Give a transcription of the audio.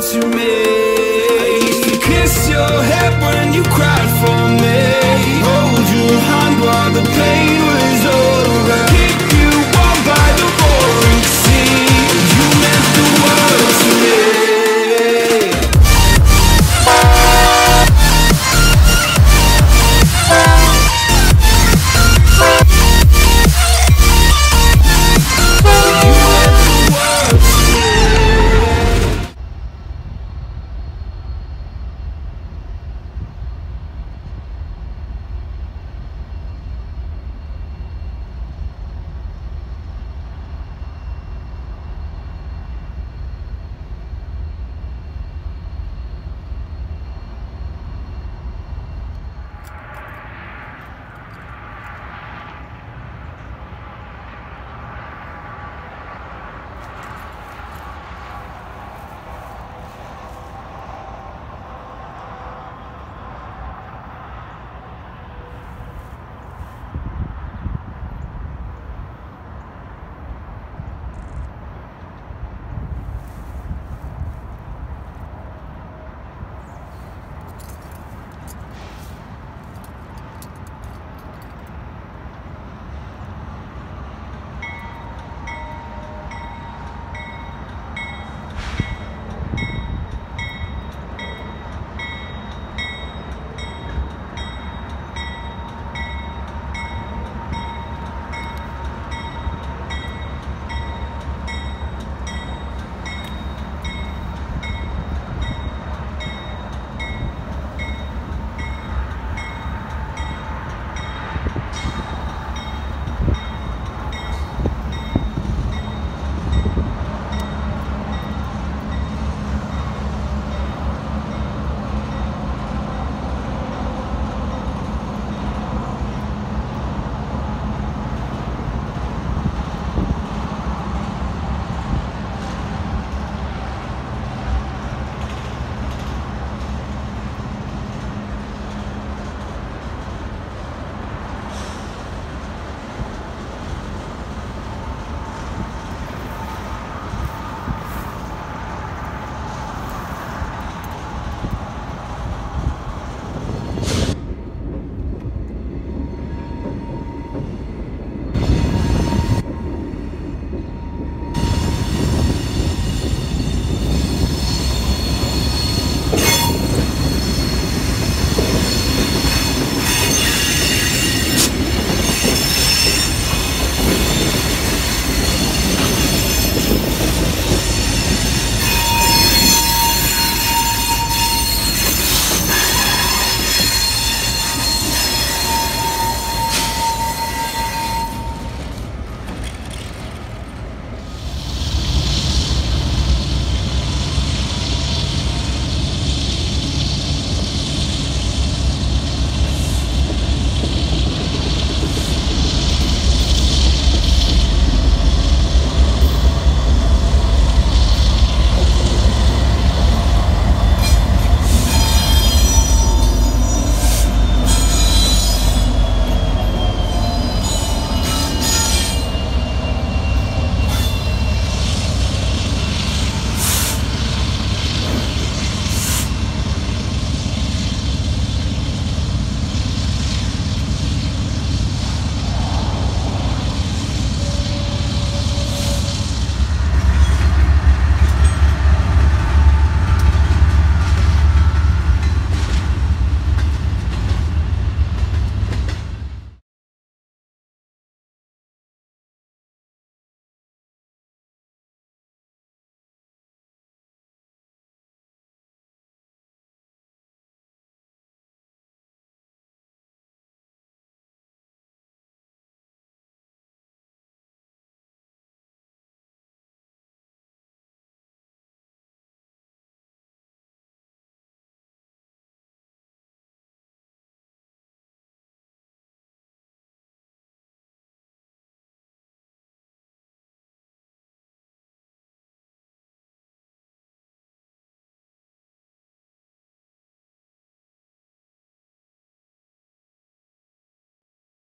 to me. I used to kiss your head when you cried.